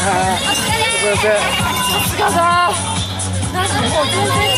お疲れ。さすがだ。なんかもう全然。